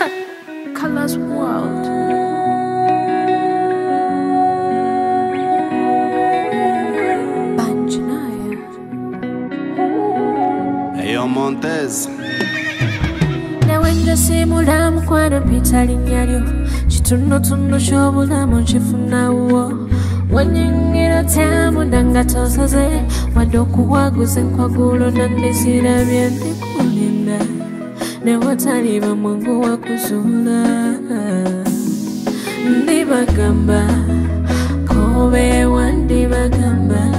Colors World. newenja siimulamu kwanompita linnya lyo kitunutunu kyobulamu nkifunawo wenyingira tyamu nda nga tosaze wadde okuwaguza enkwagulo nandizirabyendikw n'awataliba mwangu wa kuzuula ndibagamba kobewa ndibagamba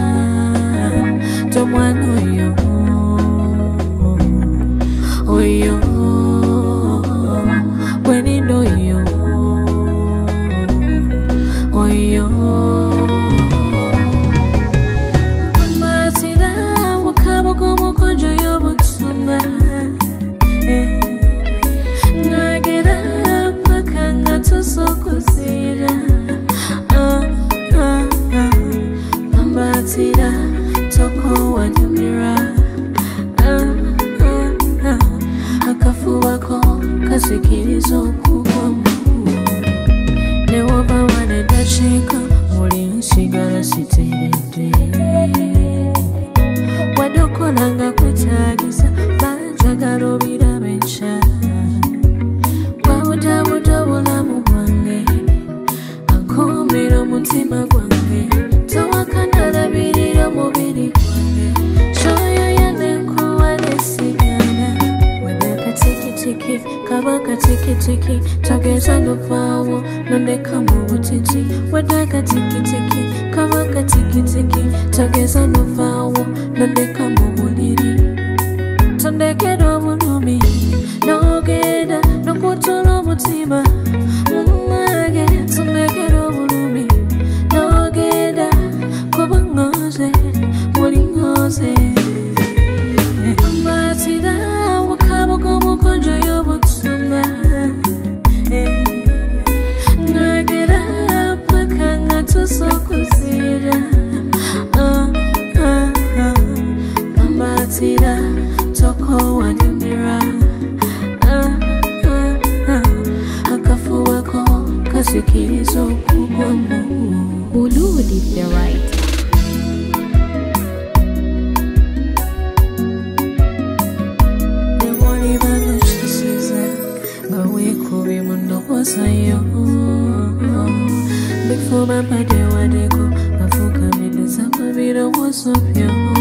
sou coceira. tiki kavaka tiki tiki tageza nopfavo nondekamuvutiti wedaka tiki tiki kavaka tiki tiki tageza nopfavo nondekamuvuniri tondekedwa vunumi nogeda nokutola mutima no sikilizo kubwa Mungu uludi the right Bawekubi mundokosa yo Bifo bapadde wadeko Bafuka bidde sapa up byo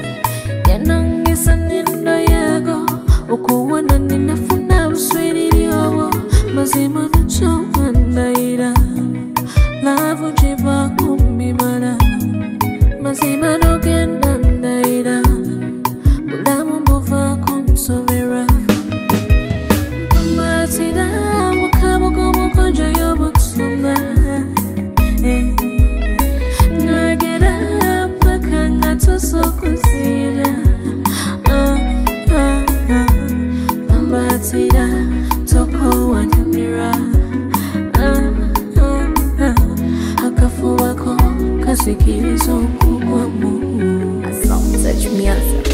conseguires algum amor. É As almas